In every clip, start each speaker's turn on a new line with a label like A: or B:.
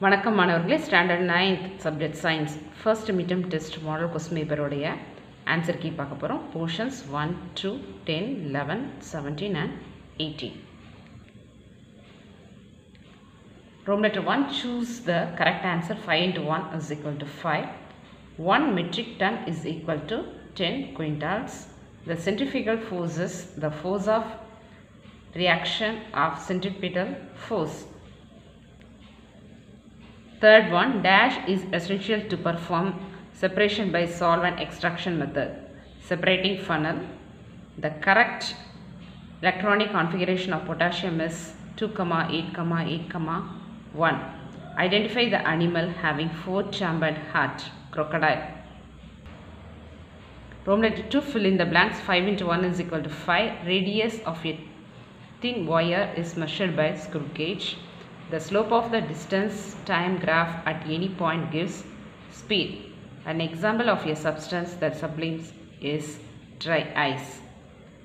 A: வணக்கம் மாணவர்களே standard ninth subject science first midterm test model question பேப்பருடைய answer key பார்க்க போகிறோம் portions one two ten eleven seventeen and eighteen Roman letter one choose the correct answer five into one is equal to five one metric ton is equal to ten quintals the centrifugal forces the force of reaction of of force Third one, dash is essential to perform separation by solvent extraction method. Separating funnel. The correct electronic configuration of potassium is 2, 8, 8, 1. Identify the animal having four chambered heart. Crocodile. Room letter 2 fill in the blanks 5 into 1 is equal to 5. Radius of a thin wire is measured by screw gauge. The slope of the distance time graph at any point gives speed. An example of a substance that sublimes is dry ice.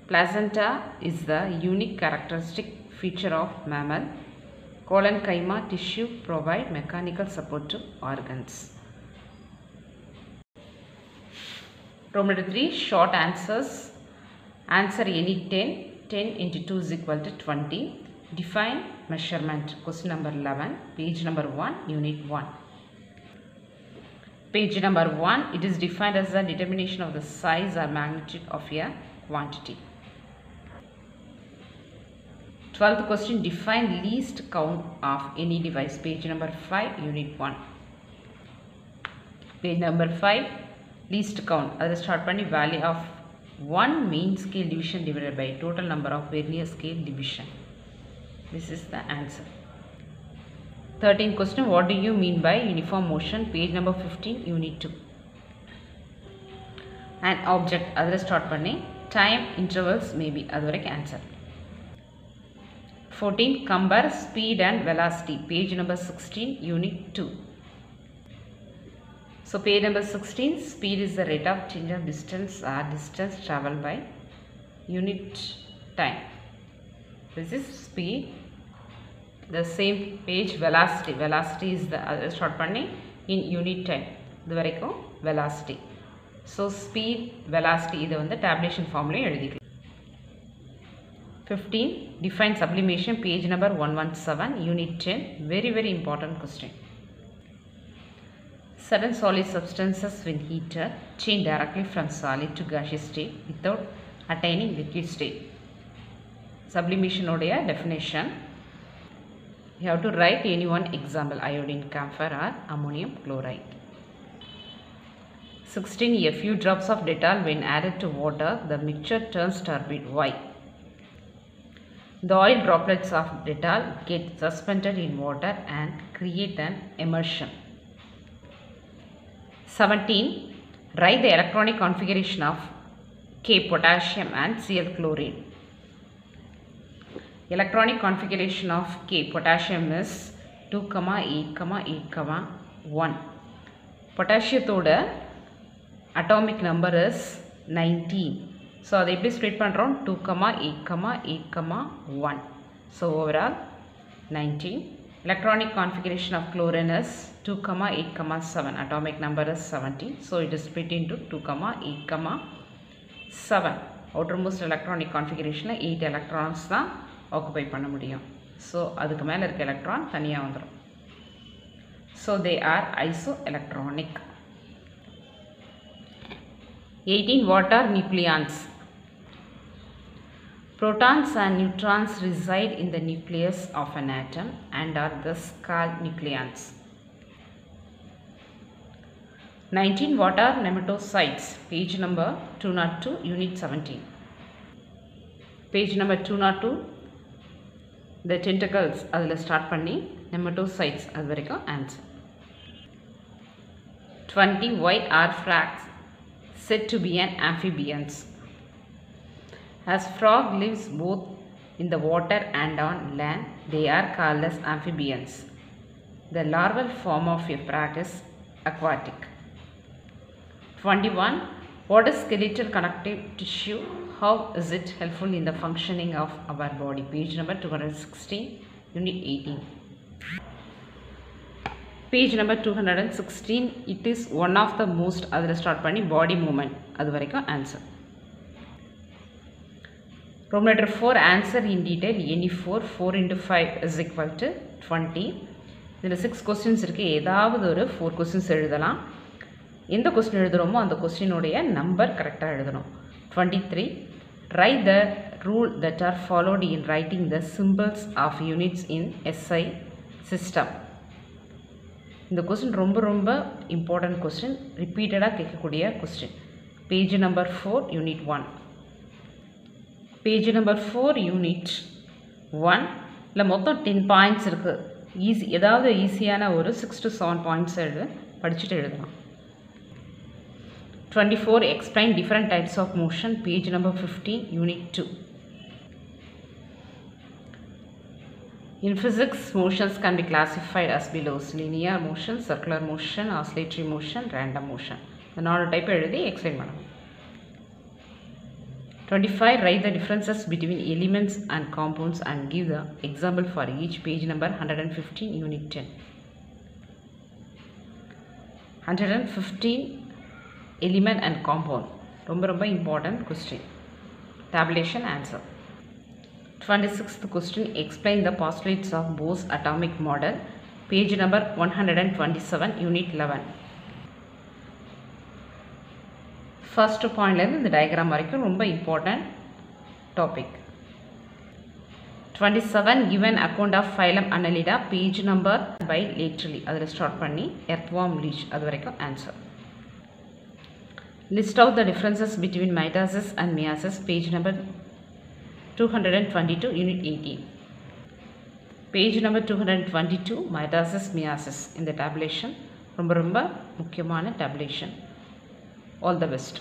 A: Placenta is the unique characteristic feature of mammal. Collenchyma tissue provide mechanical support to organs. Room 3 short answers. Answer any 10. 10 into 2 is equal to 20. Define measurement. Question number 11, page number 1, unit 1. Page number 1, it is defined as the determination of the size or magnitude of a quantity. 12th question, define least count of any device. Page number 5, unit 1. Page number 5, least count. Other start point value of 1 main scale division divided by total number of vernier scale division. This is the answer thirteen question what to you mean by uniform motion page number fifteen unit two and object அதில் start பண்ணி time intervals maybe அது வரைக்கும் answer fourteen Kambar speed and velocity page number sixteen unit two So page number 16, speed is the rate of change of distance or distance traveled by unit time. This is speed. The same page velocity. Velocity is the other short பண்ணி in unit time. இது வரைக்கும் velocity. So speed, velocity இதை வந்து tabulation formula எழுதிக்கலாம். 15. Define sublimation page number 117 unit 10. Very very important question. Certain solid substances when heated change directly from solid to gaseous state without attaining liquid state. Sublimation உடைய definition. You have to write any one example iodine camphor or ammonium chloride. 16. A few drops of Dettol when added to water, the mixture turns turbid. Why? The oil droplets of Dettol get suspended in water and create an immersion. 17. Write the electronic configuration of K potassium and Cl chlorine. Electronic configuration of K potassium is 2, 8, 8, 1. பொட்டாசியத்தோட atomic number is nineteen so அதை எப்படி split பண்ணுறோம் two comma eight comma eight comma one so overall nineteen electronic configuration of chlorine is 2 comma 8 comma 7 atomic number is 17 so it is split into 2 comma 8 comma 7 outermost electronic configuration 8 electrons தான் occupy பண்ண முடியும் so அதுக்கு மேலே இருக்க electron தனியாக வந்துடும் so they are isoelectronic eighteen what are nucleons Protons and neutrons reside in the nucleus of an atom and are thus called nucleons. 19. What are nematocytes? Page number 202, Unit 17. Page number 202, the tentacles, அதில் start பண்ணி nematocytes அது வரைக்கும் answer. 20. Why are frogs said to be an amphibians? As frog lives both in the water and on land, they are called as amphibians. The larval form of a frog is aquatic. 21. What is skeletal connective tissue? how is it helpful in the functioning of our body page number 216 unit 18 page number 216 it is one of the most அதில் start பண்ணி body movement அது வரைக்கும் answer room letter 4 answer in detail any 4 4 into 5 is equal to 20 இதில் six questions இருக்குது ஏதாவது ஒரு four questions எழுதலாம் எந்த கொஸ்டின் எழுதுகிறோமோ அந்த கொஸ்டினுடைய நம்பர் கரெக்டாக எழுதணும் twenty three write the rule that are followed in writing the symbols of units in SI system இந்த கொஸ்டின் ரொம்ப ரொம்ப இம்பார்ட்டன்ட் கொஸ்டின் ரிப்பீட்டடாக கேட்கக்கூடிய question page number four unit one page number four unit one இல்லை மொத்தம் ten points இருக்குது easy ஏதாவது ஈஸியான ஒரு சிக்ஸ் டு செவன் பாயிண்ட்ஸ் எழுது படிச்சுட்டு எழுதலாம். 24 explain different types of motion page number 15 unit 2 in physics motions can be classified as below: linear motion circular motion oscillatory motion random motion. The normal type, எழுதி explain. 25 write the differences between elements and compounds and give the example for each page number 115 unit 10 115 element and compound ரொம்ப ரொம்ப important question tabulation answer 26th question explain the postulates of Bohr's atomic model page number 127 unit 11 first பாயிண்ட்லேருந்து இந்த diagram வரைக்கும் ரொம்ப important topic 27 given account of phylum annelida page number by laterally அதில் start பண்ணி earthworm leech அது வரைக்கும் answer list out the differences between mitosis and meiosis page number 222 unit 18 page number 222 mitosis meiosis இந்த tabulation ரொம்ப ரொம்ப முக்கியமான tabulation all the best